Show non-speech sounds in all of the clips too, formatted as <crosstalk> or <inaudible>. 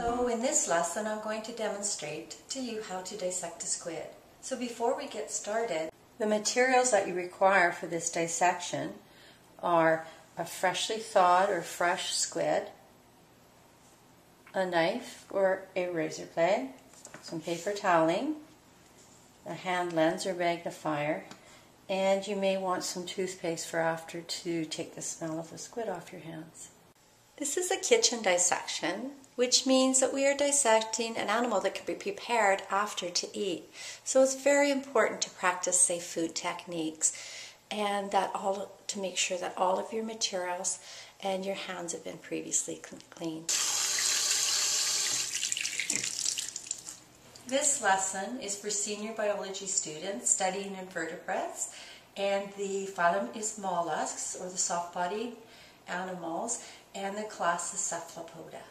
Hello, in this lesson I'm going to demonstrate to you how to dissect a squid. So before we get started, the materials that you require for this dissection are a freshly thawed or fresh squid, a knife or a razor blade, some paper toweling, a hand lens or magnifier, and you may want some toothpaste for after to take the smell of the squid off your hands. This is a kitchen dissection, which means that we are dissecting an animal that can be prepared after to eat. So it's very important to practice safe food techniques and that all to make sure that all of your materials and your hands have been previously cleaned. This lesson is for senior biology students studying invertebrates and the phylum is mollusks or the soft-bodied animals and the class is Cephalopoda.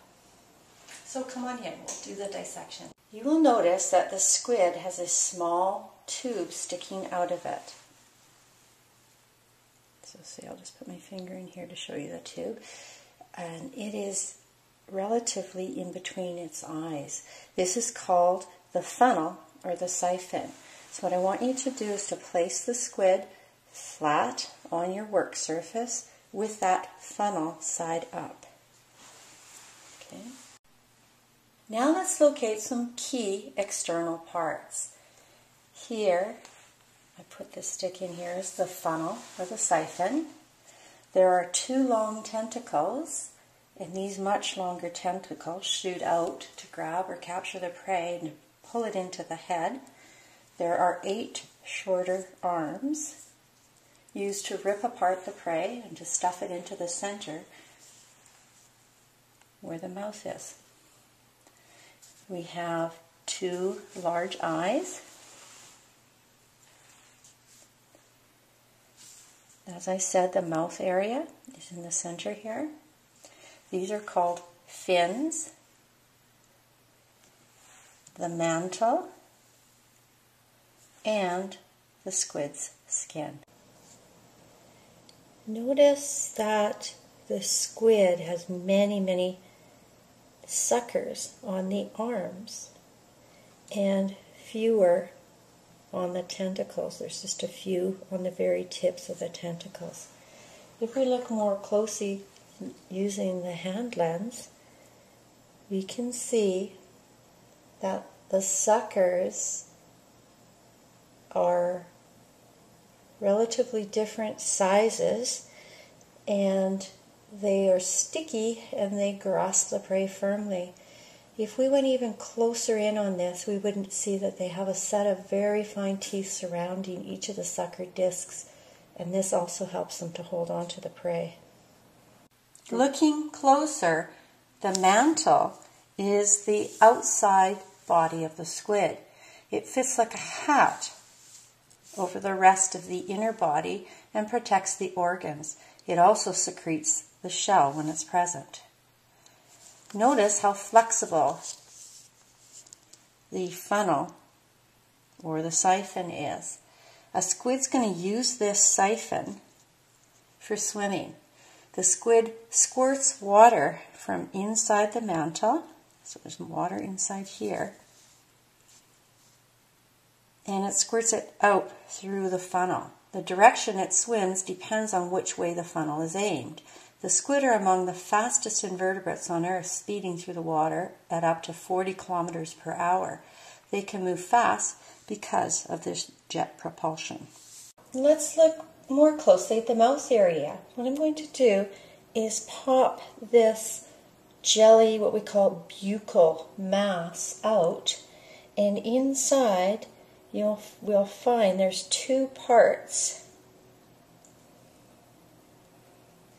So come on in, we'll do the dissection. You will notice that the squid has a small tube sticking out of it. So see, I'll just put my finger in here to show you the tube. And it is relatively in between its eyes. This is called the funnel or the siphon. So what I want you to do is to place the squid flat on your work surface with that funnel side up. Okay. Now let's locate some key external parts. Here, I put this stick in here is the funnel or the siphon. There are two long tentacles, and these much longer tentacles shoot out to grab or capture the prey and pull it into the head. There are eight shorter arms used to rip apart the prey and to stuff it into the center where the mouth is. We have two large eyes. As I said, the mouth area is in the center here. These are called fins, the mantle, and the squid's skin. Notice that the squid has many, many suckers on the arms and fewer on the tentacles. There's just a few on the very tips of the tentacles. If we look more closely using the hand lens, we can see that the suckers are relatively different sizes and they are sticky and they grasp the prey firmly. If we went even closer in on this, we wouldn't see that they have a set of very fine teeth surrounding each of the sucker discs, and this also helps them to hold on to the prey. Looking closer, the mantle is the outside body of the squid. It fits like a hat over the rest of the inner body and protects the organs. It also secretes the shell when it's present. Notice how flexible the funnel or the siphon is. A squid's going to use this siphon for swimming. The squid squirts water from inside the mantle, so there's water inside here, and it squirts it out through the funnel. The direction it swims depends on which way the funnel is aimed. The squid are among the fastest invertebrates on Earth, speeding through the water at up to 40 kilometers per hour. They can move fast because of this jet propulsion. Let's look more closely at the mouth area. What I'm going to do is pop this jelly, what we call buccal mass, out, and inside you'll will find there's two parts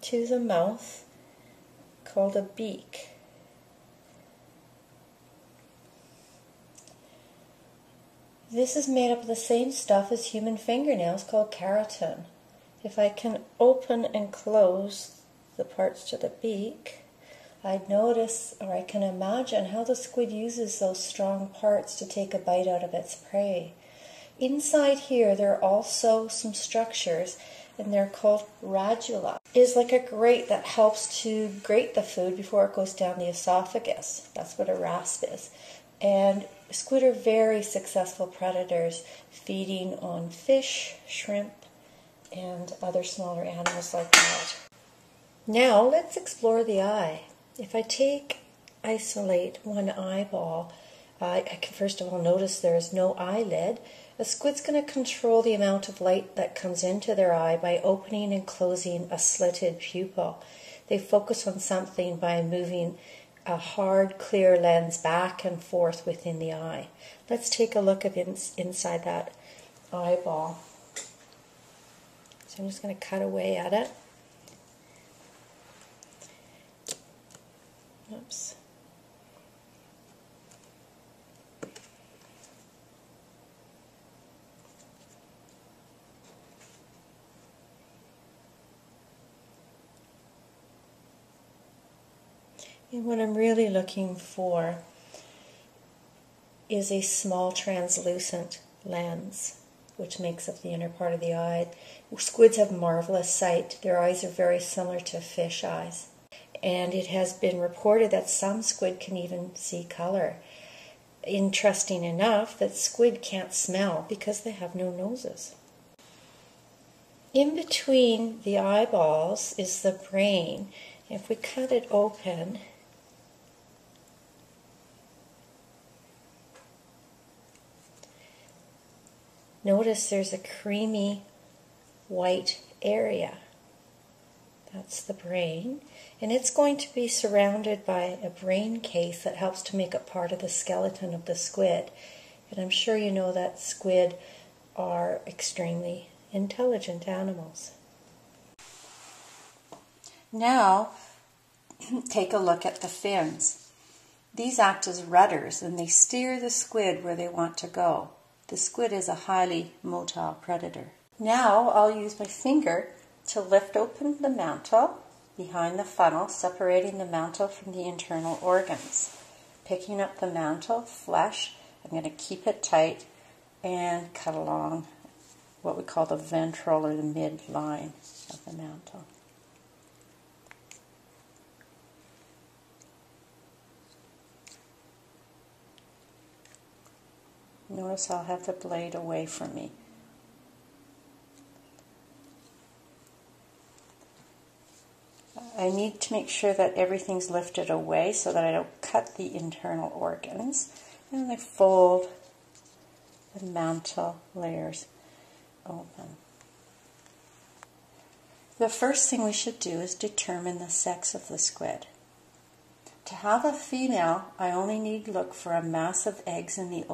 to the mouth called a beak. This is made up of the same stuff as human fingernails called keratin. If I can open and close the parts to the beak, I'd notice or I can imagine how the squid uses those strong parts to take a bite out of its prey. Inside here, there are also some structures, and they're called radula. is like a grate that helps to grate the food before it goes down the esophagus. That's what a rasp is. And squid are very successful predators, feeding on fish, shrimp, and other smaller animals like that. Now let's explore the eye. If I take, isolate one eyeball, uh, I can first of all notice there is no eyelid. A squid's going to control the amount of light that comes into their eye by opening and closing a slitted pupil. They focus on something by moving a hard, clear lens back and forth within the eye. Let's take a look at ins- inside that eyeball. So I'm just going to cut away at it. Oops. And what I'm really looking for is a small translucent lens, which makes up the inner part of the eye. Squids have marvelous sight. Their eyes are very similar to fish eyes. And it has been reported that some squid can even see color. Interesting enough that squid can't smell because they have no noses. In between the eyeballs is the brain. If we cut it open, Notice there's a creamy white area. That's the brain. And it's going to be surrounded by a brain case that helps to make up part of the skeleton of the squid. And I'm sure you know that squid are extremely intelligent animals. Now, <clears throat> take a look at the fins. These act as rudders and they steer the squid where they want to go. The squid is a highly motile predator. Now I'll use my finger to lift open the mantle behind the funnel, separating the mantle from the internal organs. Picking up the mantle, flesh, I'm going to keep it tight and cut along what we call the ventral or the midline of the mantle. Notice I'll have the blade away from me. I need to make sure that everything's lifted away so that I don't cut the internal organs. And then I fold the mantle layers open. The first thing we should do is determine the sex of the squid. To have a female, I only need to look for a mass of eggs in the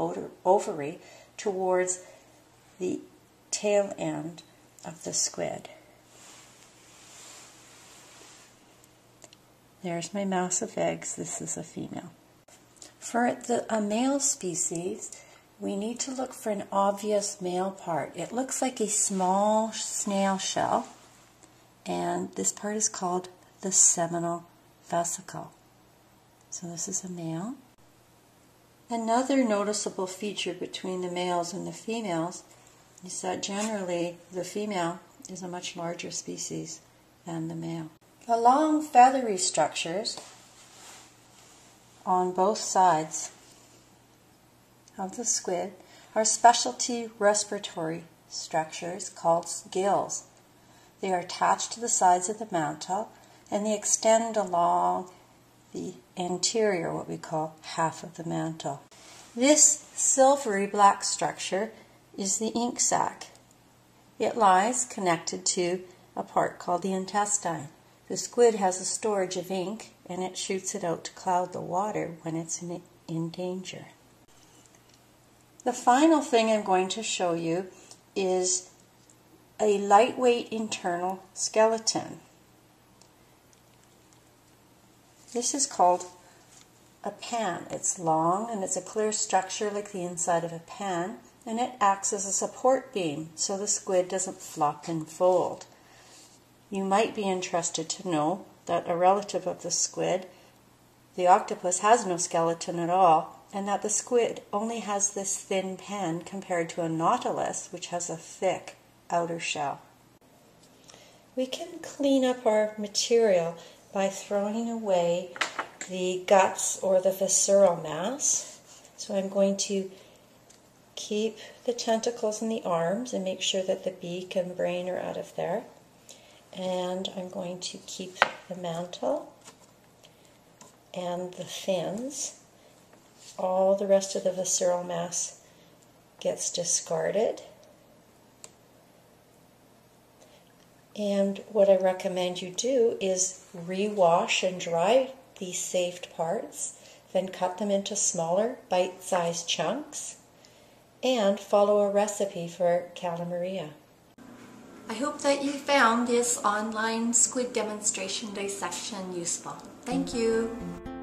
ovary towards the tail end of the squid. There's my mass of eggs. This is a female. For the, a male species, we need to look for an obvious male part. It looks like a small snail shell, and this part is called the seminal vesicle. So this is a male. Another noticeable feature between the males and the females is that generally the female is a much larger species than the male. The long feathery structures on both sides of the squid are specialty respiratory structures called gills. They are attached to the sides of the mantle and they extend along the anterior, what we call half of the mantle. This silvery black structure is the ink sac. It lies connected to a part called the intestine. The squid has a storage of ink and it shoots it out to cloud the water when it's in, in danger. The final thing I'm going to show you is a lightweight internal skeleton. This is called a pen. It's long and it's a clear structure like the inside of a pen, and it acts as a support beam so the squid doesn't flop and fold. You might be interested to know that a relative of the squid, the octopus, has no skeleton at all, and that the squid only has this thin pen compared to a nautilus, which has a thick outer shell. We can clean up our material by throwing away the guts or the visceral mass. So I'm going to keep the tentacles and the arms and make sure that the beak and brain are out of there. And I'm going to keep the mantle and the fins. All the rest of the visceral mass gets discarded. And what I recommend you do is rewash and dry these saved parts, then cut them into smaller bite-sized chunks, and follow a recipe for calamari. I hope that you found this online squid demonstration dissection useful. Thank you.